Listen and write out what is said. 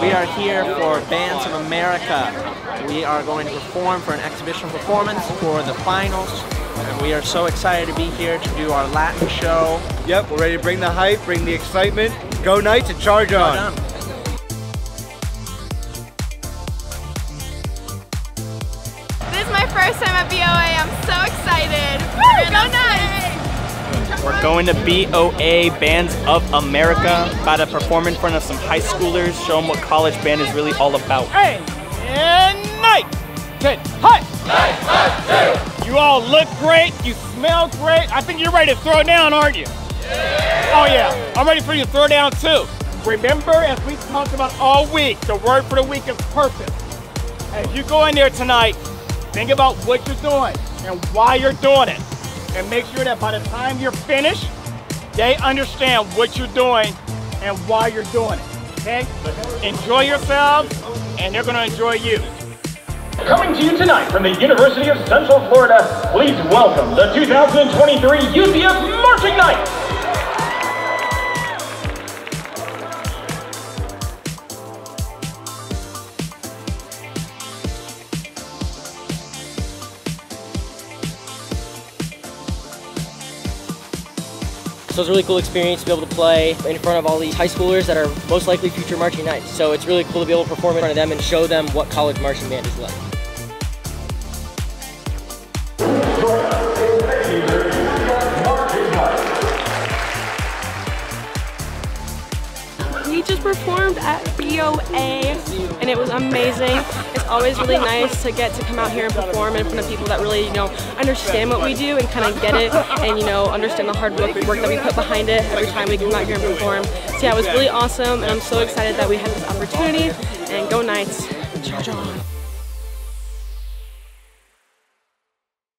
We are here for Bands of America. We are going to perform for an exhibition performance for the finals. And we are so excited to be here to do our Latin show. Yep, we're ready to bring the hype, bring the excitement. Go Knights and charge on. Done. This is my first time at BOA. I'm so excited. We're going to BOA Bands of America. About to perform in front of some high schoolers, show them what college band is really all about. Hey, and night. Good. Hi. You all look great. You smell great. I think you're ready to throw down, aren't you? Oh yeah. I'm ready for you to throw down too. Remember, as we talked about all week, the word for the week is purpose. As you go in there tonight, think about what you're doing and why you're doing it. And make sure that by the time you're finished, they understand what you're doing and why you're doing it. Okay? Enjoy yourselves, and they're gonna enjoy you. Coming to you tonight from the University of Central Florida, please welcome the 2023 UCF Marching Knights. So it's a really cool experience to be able to play in front of all these high schoolers that are most likely future marching knights. So it's really cool to be able to perform in front of them and show them what college marching band is like. We just performed at BOA and it was amazing. It's always really nice to get to come out here and perform in front of people that really, you know, understand what we do and kind of get it and, you know, understand the hard work, work that we put behind it every time we come out here and perform. So yeah, it was really awesome and I'm so excited that we had this opportunity and go Knights.